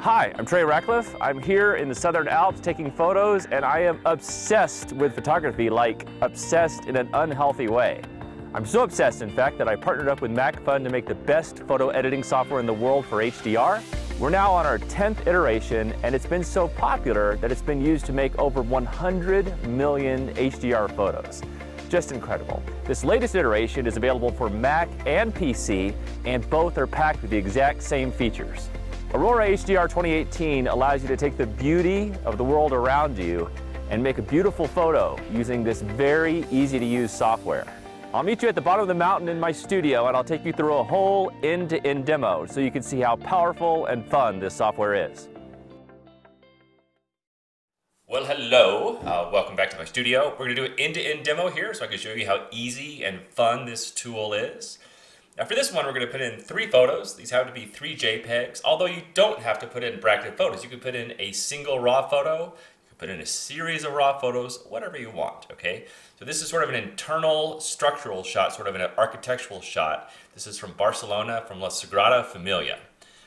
Hi, I'm Trey Ratcliff. I'm here in the Southern Alps taking photos and I am obsessed with photography, like obsessed in an unhealthy way. I'm so obsessed, in fact, that I partnered up with Macphun to make the best photo editing software in the world for HDR. We're now on our 10th iteration and it's been so popular that it's been used to make over 100 million HDR photos. Just incredible. This latest iteration is available for Mac and PC and both are packed with the exact same features. Aurora HDR 2018 allows you to take the beauty of the world around you and make a beautiful photo using this very easy to use software. I'll meet you at the bottom of the mountain in my studio and I'll take you through a whole end-to-end -end demo so you can see how powerful and fun this software is. Well, hello. Uh, welcome back to my studio. We're going to do an end-to-end -end demo here so I can show you how easy and fun this tool is. Now for this one, we're going to put in three photos. These have to be three JPEGs, although you don't have to put in bracketed photos. You can put in a single raw photo, you can put in a series of raw photos, whatever you want, okay? So this is sort of an internal structural shot, sort of an architectural shot. This is from Barcelona, from La Sagrada Familia.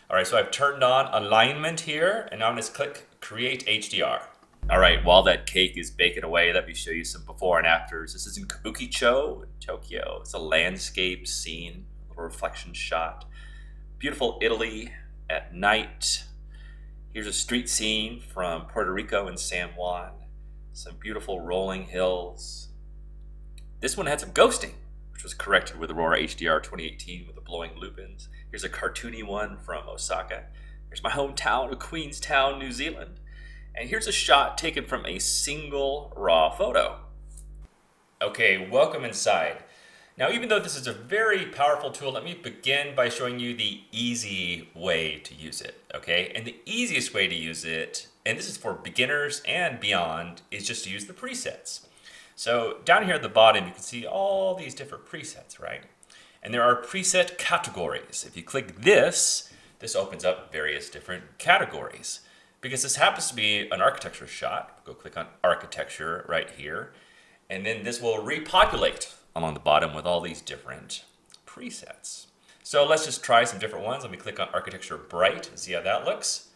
All right, so I've turned on alignment here, and now I'm going to click Create HDR. All right, while that cake is baking away, let me show you some before and afters. This is in Kabukicho, Tokyo. It's a landscape scene reflection shot. Beautiful Italy at night. Here's a street scene from Puerto Rico and San Juan. Some beautiful rolling hills. This one had some ghosting, which was corrected with Aurora HDR 2018 with the blowing lupins. Here's a cartoony one from Osaka. Here's my hometown of Queenstown, New Zealand. And here's a shot taken from a single raw photo. Okay, welcome inside. Now, even though this is a very powerful tool, let me begin by showing you the easy way to use it, okay? And the easiest way to use it, and this is for beginners and beyond, is just to use the presets. So down here at the bottom, you can see all these different presets, right? And there are preset categories. If you click this, this opens up various different categories. Because this happens to be an architecture shot, go click on architecture right here, and then this will repopulate along the bottom with all these different presets. So let's just try some different ones. Let me click on Architecture Bright and see how that looks.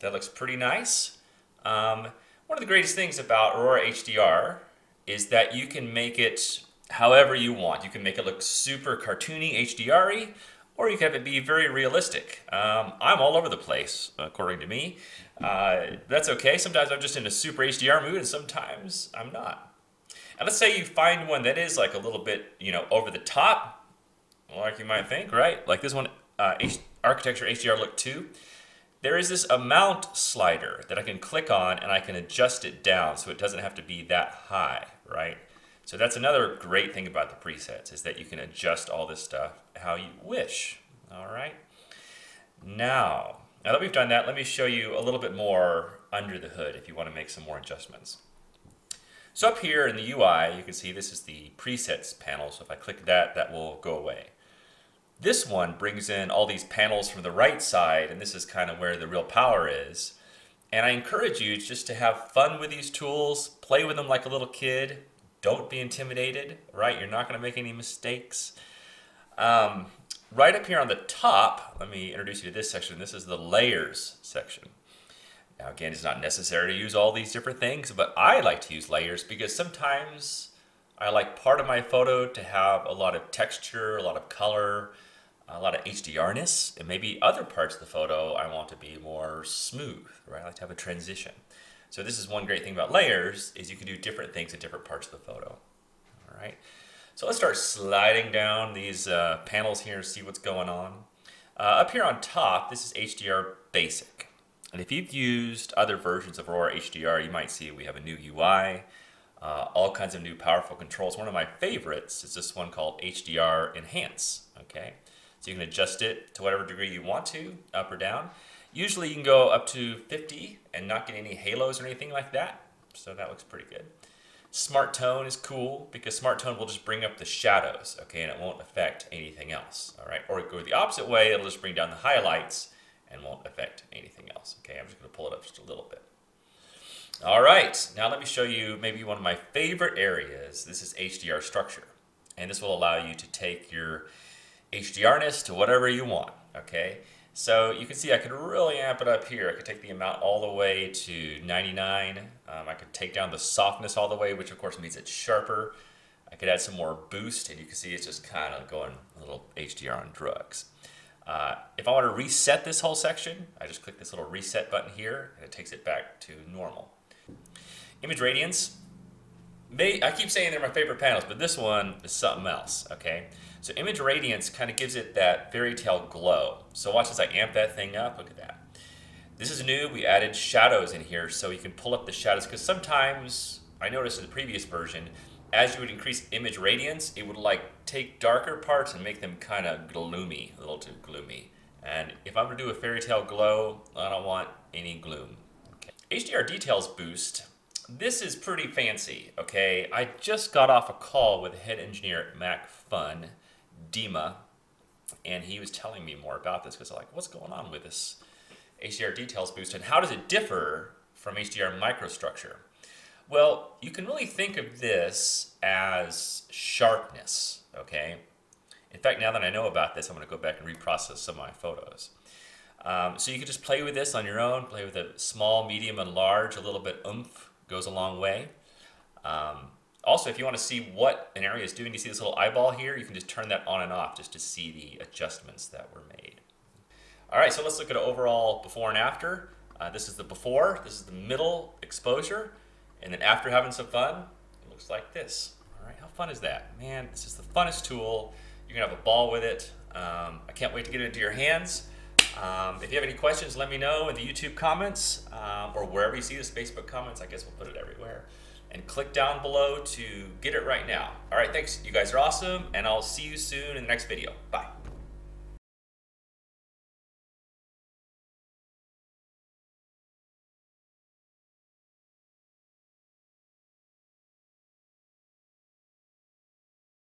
That looks pretty nice. Um, one of the greatest things about Aurora HDR is that you can make it however you want. You can make it look super cartoony, HDR-y, or you can have it be very realistic. Um, I'm all over the place, according to me. Uh, that's okay. Sometimes I'm just in a super HDR mood, and sometimes I'm not. And let's say you find one that is like a little bit, you know, over the top, like you might think, right? Like this one, uh, Architecture HDR Look 2. There is this amount slider that I can click on and I can adjust it down so it doesn't have to be that high, right? So that's another great thing about the presets is that you can adjust all this stuff how you wish, all right? Now, now that we've done that, let me show you a little bit more under the hood if you want to make some more adjustments. So up here in the UI, you can see this is the presets panel. So if I click that, that will go away. This one brings in all these panels from the right side, and this is kind of where the real power is. And I encourage you just to have fun with these tools, play with them like a little kid. Don't be intimidated, right? You're not going to make any mistakes. Um, right up here on the top, let me introduce you to this section. This is the layers section. Now again, it's not necessary to use all these different things, but I like to use layers because sometimes I like part of my photo to have a lot of texture, a lot of color, a lot of HDRness, and maybe other parts of the photo I want to be more smooth, right? I like to have a transition. So this is one great thing about layers is you can do different things in different parts of the photo, all right? So let's start sliding down these uh, panels here and see what's going on. Uh, up here on top, this is HDR Basic. And if you've used other versions of Aurora HDR, you might see we have a new UI, uh, all kinds of new powerful controls. One of my favorites is this one called HDR Enhance, okay? So you can adjust it to whatever degree you want to, up or down. Usually you can go up to 50 and not get any halos or anything like that. So that looks pretty good. Smart Tone is cool because Smart Tone will just bring up the shadows, okay, and it won't affect anything else, all right? Or go the opposite way, it'll just bring down the highlights and won't Okay, I'm just going to pull it up just a little bit. All right, now let me show you maybe one of my favorite areas. This is HDR structure. And this will allow you to take your HDRness to whatever you want, okay? So you can see I could really amp it up here. I could take the amount all the way to 99. Um, I could take down the softness all the way, which of course means it's sharper. I could add some more boost, and you can see it's just kind of going a little HDR on drugs. Uh, if I want to reset this whole section, I just click this little reset button here, and it takes it back to normal. Image radiance, they, I keep saying they're my favorite panels, but this one is something else, okay? So image radiance kind of gives it that fairy tale glow. So watch as I amp that thing up, look at that. This is new, we added shadows in here so you can pull up the shadows, because sometimes, I noticed in the previous version, as you would increase image radiance, it would like take darker parts and make them kind of gloomy, a little too gloomy. And if I'm gonna do a fairy tale glow, I don't want any gloom. Okay. HDR details boost this is pretty fancy, okay? I just got off a call with head engineer at Macphun, Dima, and he was telling me more about this because I'm like, what's going on with this HDR details boost and how does it differ from HDR microstructure? Well, you can really think of this as sharpness, okay? In fact, now that I know about this, I'm going to go back and reprocess some of my photos. Um, so you can just play with this on your own, play with a small, medium, and large, a little bit oomph goes a long way. Um, also, if you want to see what an area is doing, you see this little eyeball here? You can just turn that on and off just to see the adjustments that were made. All right, so let's look at overall before and after. Uh, this is the before, this is the middle exposure, and then after having some fun, it looks like this. All right, how fun is that? Man, this is the funnest tool. You're gonna have a ball with it. Um, I can't wait to get it into your hands. Um, if you have any questions, let me know in the YouTube comments um, or wherever you see this Facebook comments. I guess we'll put it everywhere. And click down below to get it right now. All right, thanks. You guys are awesome, and I'll see you soon in the next video. Bye.